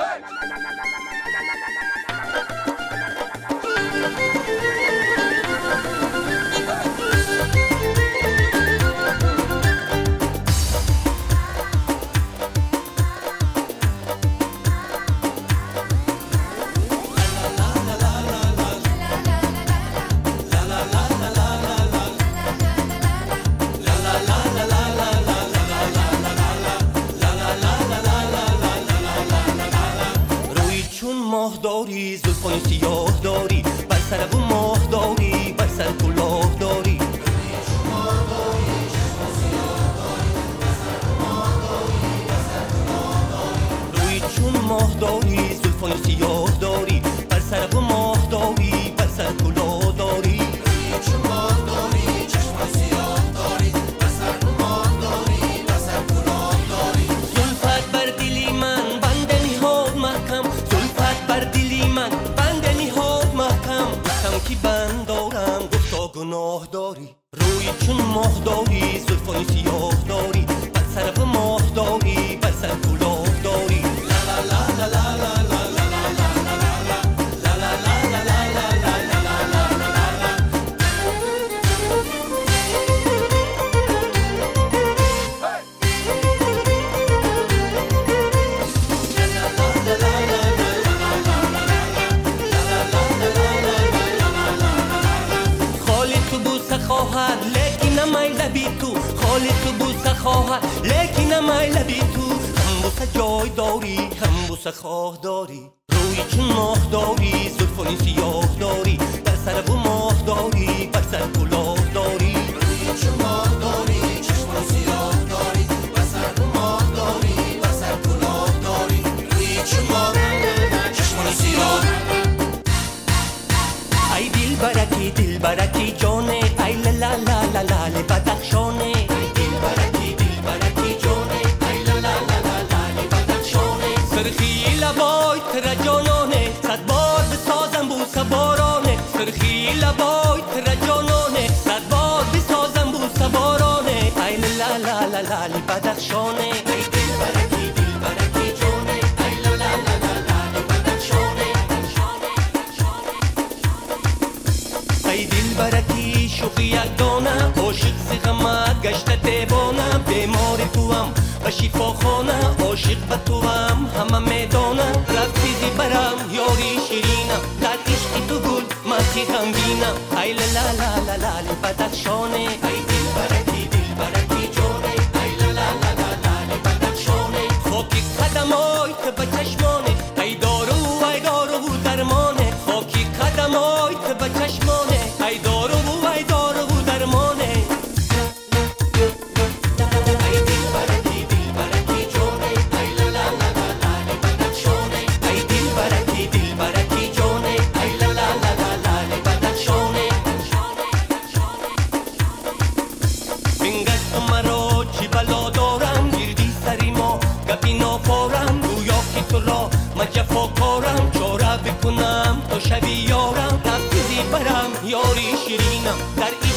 ¡Hey! داری زلفانی سیاه داری بر سر بو ماه داری بر سر کلاه داری روی چون ماه داری زلفانی سیاه خالی تو بوسه خواهد لیکن نمای لبی تو خالی خواهد. لیکن نمای لبی تو هم بوسه جای داری هم بوسه خواه داری. روی چون ماه داری زلفانی سیاه داری. بر سر بو ماه داری بر سر کلاه داری ای دل برکی دل برکی جانه لبای تر جانانه. صد بار بسازم بوسه بارانه سرخی لبای تر جانانه. صد بار بسازم بوسه بارانه ای لا لا لا لا لی بدخشانه. ای دل برکی دل برکی جانه. ای لا لا لا لا لا لی بدخشانه. ای دل برکی شوخی یک دانه. عاشق سیغم گشت دیوانه. بیمار تو هم و شفا خانه عاشق به تو هم همه یاری شیرینم در عشق تو گل مخی غمگینم ای لا لا لا لا لی بدخشانه ای دل برکی دل برکی جانه ای لا لا لا لا لا لی بدخشانه خاکی قدمای که به چشمانه ای دارو ای دارو درمانه خاکی قدمای که به よりひりの二人